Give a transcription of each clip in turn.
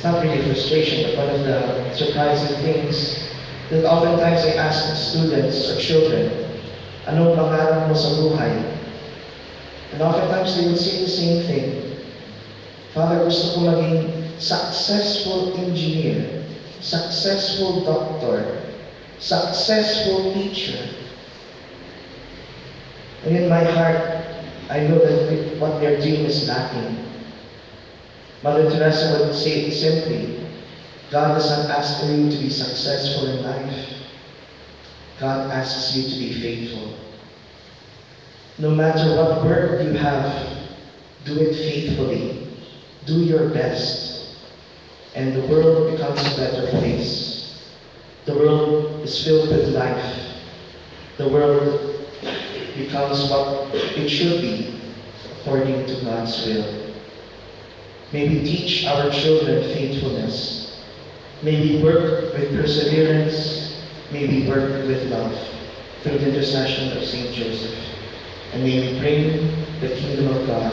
it's not really frustration, but one of the surprising things that oftentimes I ask students or children, anong pangarap mo sa buhay? And oftentimes they would say the same thing. Father, gusto ko maging successful engineer, successful doctor, successful teacher. And in my heart, I know that what their dream is lacking. Mother Teresa would say it simply, God does not ask you to be successful in life. God asks you to be faithful. No matter what work you have, do it faithfully. Do your best. And the world becomes a better place. The world is filled with life. The world becomes what it should be according to God's will. May we teach our children faithfulness. May we work with perseverance. May we work with love through the intercession of Saint Joseph. And may we bring the kingdom of God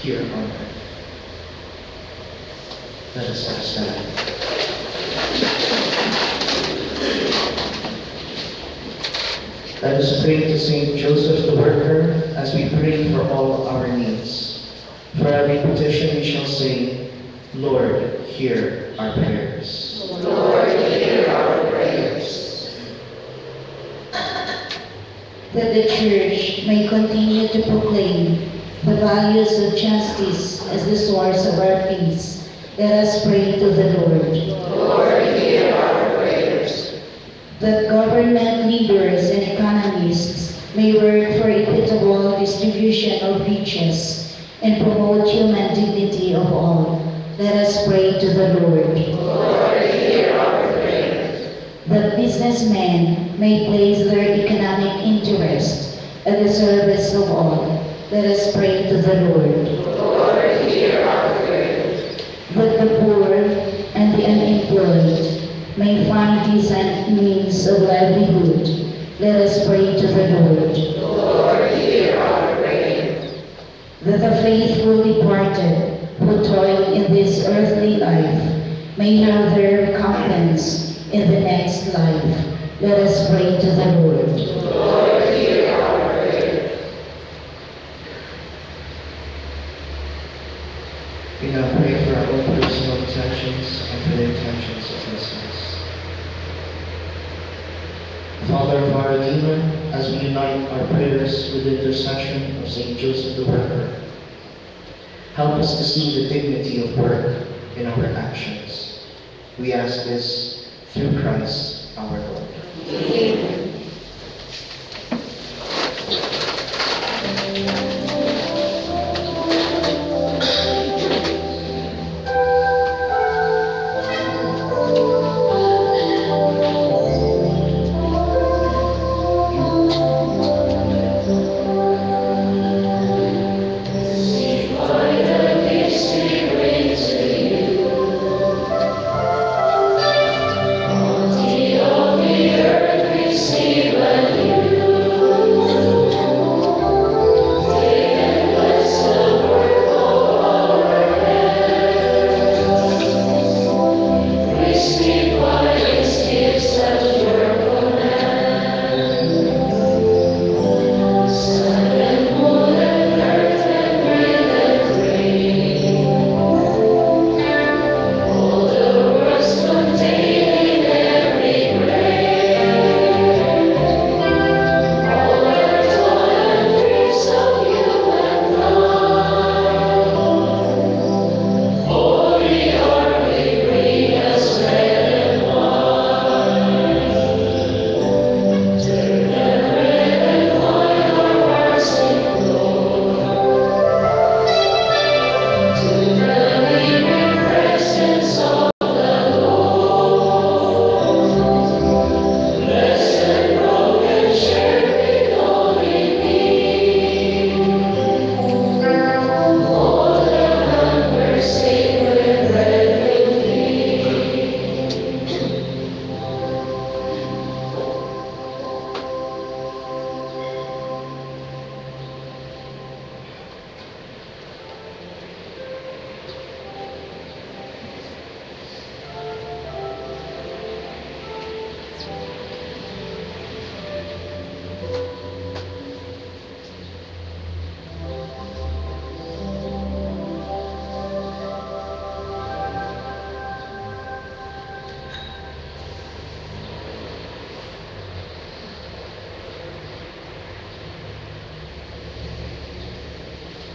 here on earth. Let us all stand. Let us pray to Saint Joseph the Worker as we pray for all our needs. For every petition we shall say, Lord, hear our prayers. Lord, hear our prayers. that the Church may continue to proclaim the values of justice as the source of our peace. Let us pray to the Lord. Lord, hear our prayers. That government leaders and economists may work for equitable distribution of riches and promote human dignity of all. Let us pray to the Lord. Lord, hear our prayers. that businessmen may place their economic interest at the service of all. Let us pray to the Lord. Lord, hear our prayers. That the poor and the unemployed may find decent means of livelihood. Let us pray to the Lord. Lord, hear. That the faithful departed who toil in this earthly life may have their recompense in the next life. Let us pray to the Lord. Lord, hear our prayers. We now pray for our own personal intentions and for the intentions of listeners. Father of our Redeemer, as we unite our prayers with the intercession of Saint Joseph the Worker, help us to see the dignity of work in our actions. We ask this through Christ our Lord. Amen.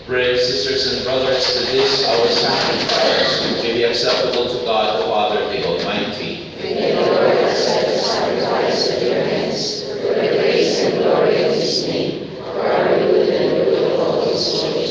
Pray, sisters and brothers, that this our sacrifice may be acceptable to God the Father, the Almighty. May the Lord accept the sacrifice at your hands for the grace and glory of his name, for our good and the good of all his holy.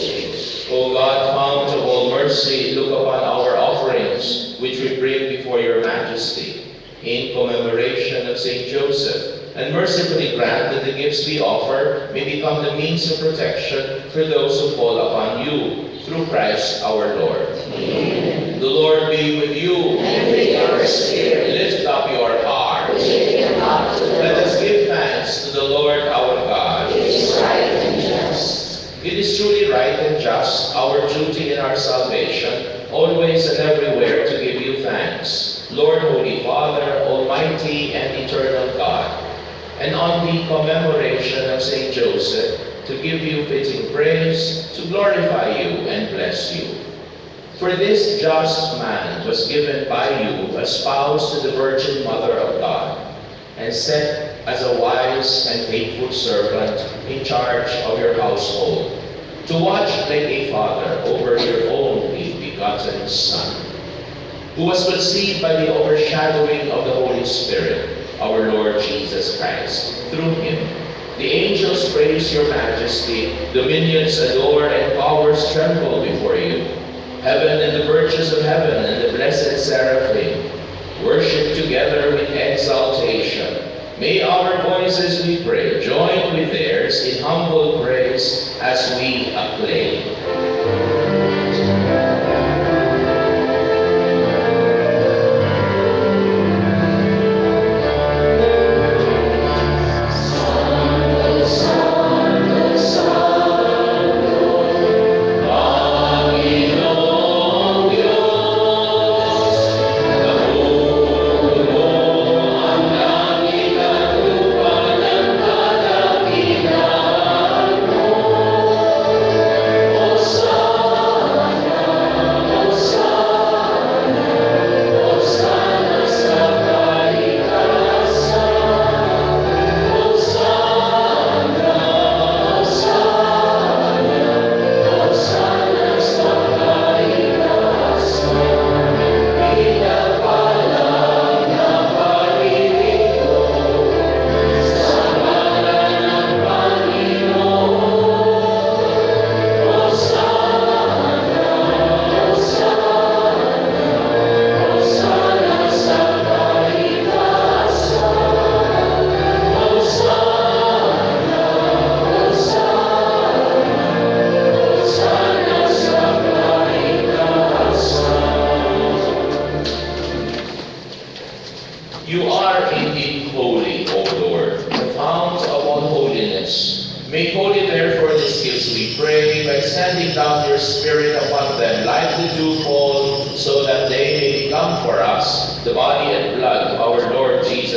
O God, fount of all mercy, look upon our offerings, which we bring before your majesty, in commemoration of Saint Joseph, and mercifully grant that the gifts we offer may become the means of protection for those who fall upon you, through Christ our Lord. Amen. The Lord be with you. And with your spirit, Lift up your hearts. up Let us give thanks to the Lord our God. It is right and just. It is truly right and just, our duty in our salvation, always and everywhere to give you thanks, Lord, Holy Father, Almighty and eternal God, and on the commemoration of Saint Joseph, to give you fitting praise, to glorify you and bless you. For this just man was given by you a spouse to the Virgin Mother of God, and set as a wise and faithful servant in charge of your household, to watch like a father over your only begotten Son, who was conceived by the overshadowing of the Holy Spirit, our Lord Jesus Christ. Through him, the angels praise your majesty, dominions adore, and powers tremble before you. Heaven and the virtues of heaven and the blessed seraphim worship together with exaltation. May our voices, we pray, join with theirs in humble praise as we acclaim.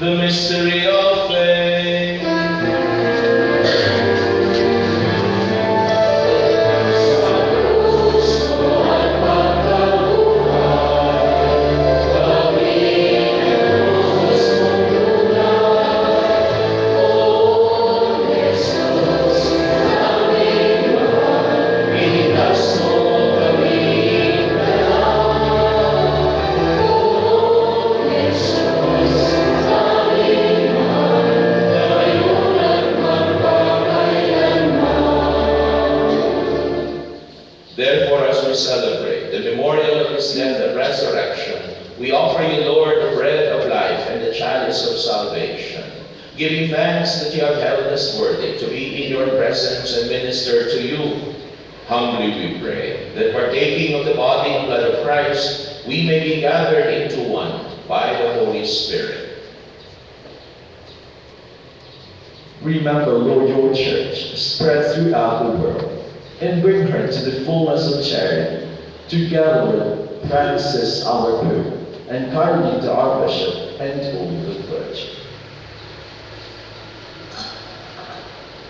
The mystery of worthy to be in your presence and minister to you. Humbly we pray that partaking of the body and blood of Christ, we may be gathered into one by the Holy Spirit. Remember, Lord, your church spread throughout the world and bring her to the fullness of charity, together with Francis, our Pope, and Carmelita, our Bishop, and all the clergy.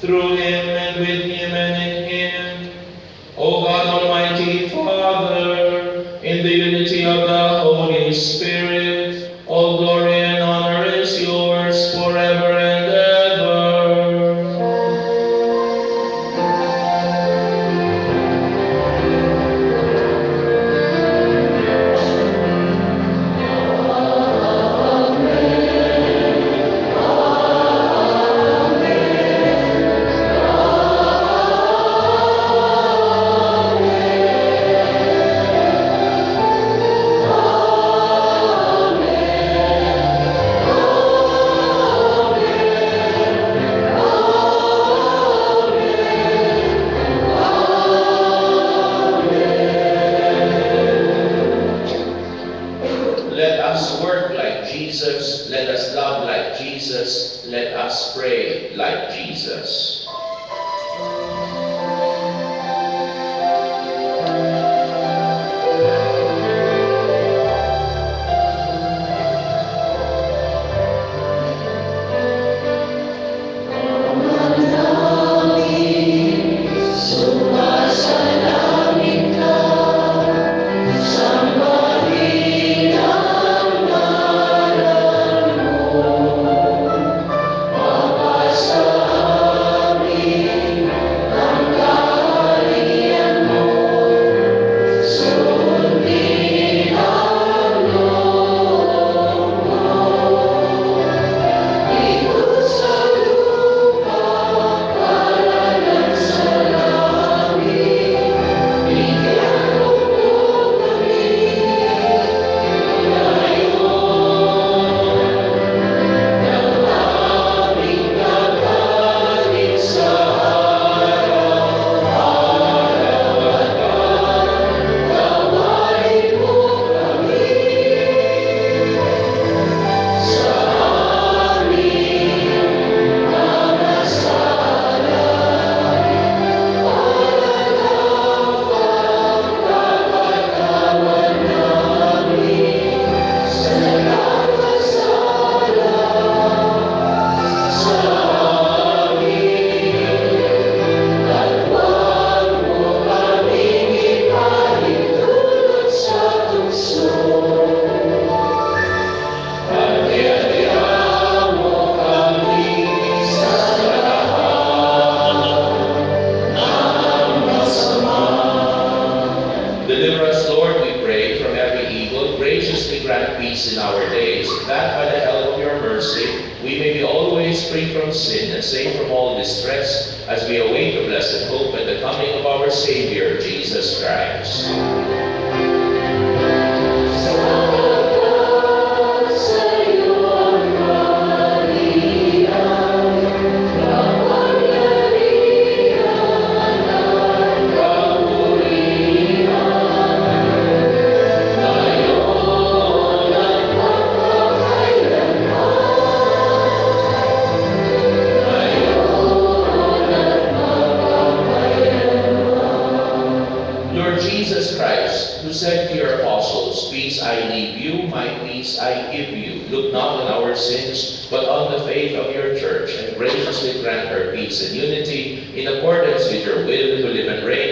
Through him and with him and in him, O God Almighty Father, in the unity of the Holy Spirit, Let us work like Jesus. Let us love like Jesus. Let us pray like Jesus. Graciously grant peace in our days, that by the help of your mercy we may be always free from sin and safe from all distress, as we await the blessed hope and the coming of our Savior, Jesus Christ. Sins, but on the faith of your church, and graciously grant her peace and unity in accordance with your will, to live and reign